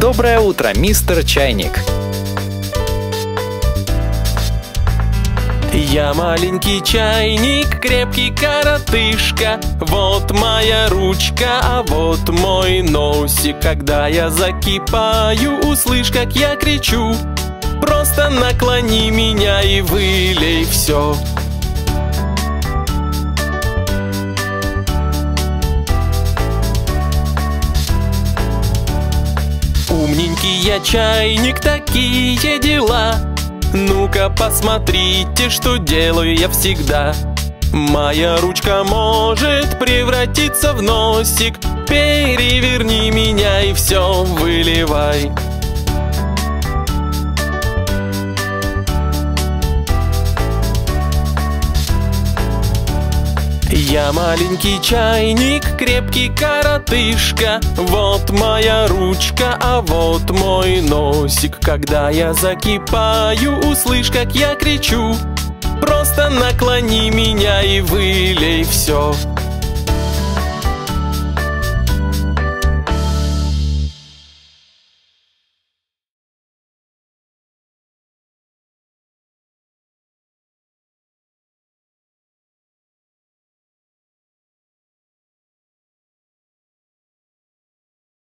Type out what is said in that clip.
Доброе утро, мистер Чайник. Я маленький чайник, крепкий коротышка. Вот моя ручка, а вот мой носик. Когда я закипаю, услышь, как я кричу. Просто наклони меня и вылей все Умненький я чайник, такие дела. Ну-ка посмотрите, что делаю я всегда. Моя ручка может превратиться в носик. Переверни меня и все выливай Я маленький чайник, крепкий коротышка. Вот моя ручка, а вот мой носик. Когда я закипаю, услышь, как я кричу. Просто наклони меня и вылей все